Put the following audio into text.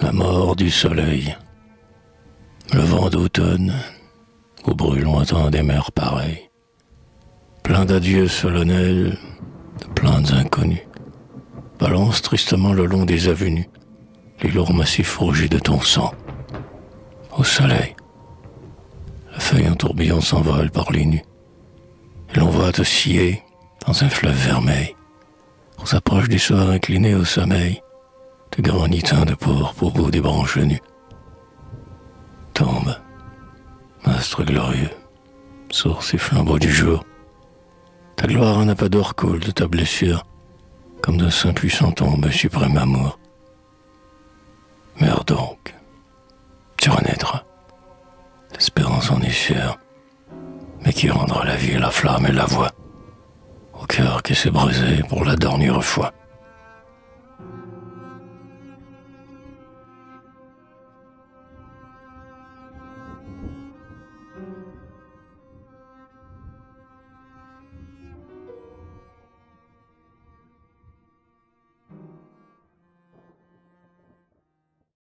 la mort du soleil, le vent d'automne, au bruit lointain des mers pareilles, plein d'adieux solennels, de plaintes inconnues, balance tristement le long des avenues, les lourds massifs rougis de ton sang. Au soleil, la feuille en tourbillon s'envole par les nues, et l'on voit osciller dans un fleuve vermeil. On s'approche du soir incliné au sommeil, de grands nitins de pourpre au bout des branches nues. Tombe, astre glorieux, source et flambeau du jour. Ta gloire n'a pas d'or coule de ta blessure, comme d'un saint puissant tombe suprême amour. Meurs donc, tu renaîtras. L'espérance en est sûre, mais qui rendra la vie, la flamme et la voix au cœur qui s'est brisé pour la dernière fois.